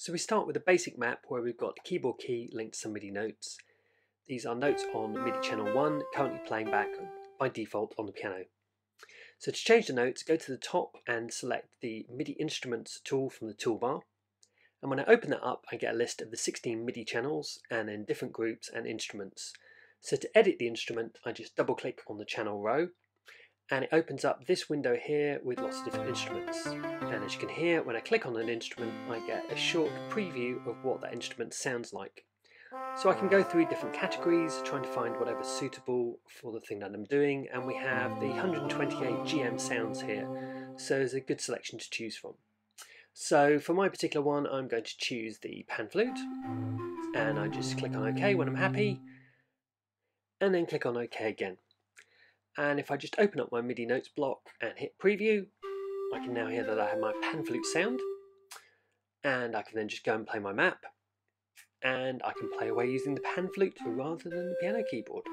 So we start with a basic map where we've got the keyboard key linked to some MIDI notes. These are notes on MIDI channel 1, currently playing back by default on the piano. So to change the notes, go to the top and select the MIDI instruments tool from the toolbar. And when I open that up, I get a list of the 16 MIDI channels and then different groups and instruments. So to edit the instrument, I just double click on the channel row and it opens up this window here with lots of different instruments. And as you can hear, when I click on an instrument, I get a short preview of what that instrument sounds like. So I can go through different categories, trying to find whatever's suitable for the thing that I'm doing, and we have the 128 GM sounds here, so there's a good selection to choose from. So for my particular one, I'm going to choose the pan flute, and I just click on OK when I'm happy, and then click on OK again. And if I just open up my MIDI notes block and hit preview, I can now hear that I have my pan flute sound. And I can then just go and play my map. And I can play away using the pan flute rather than the piano keyboard.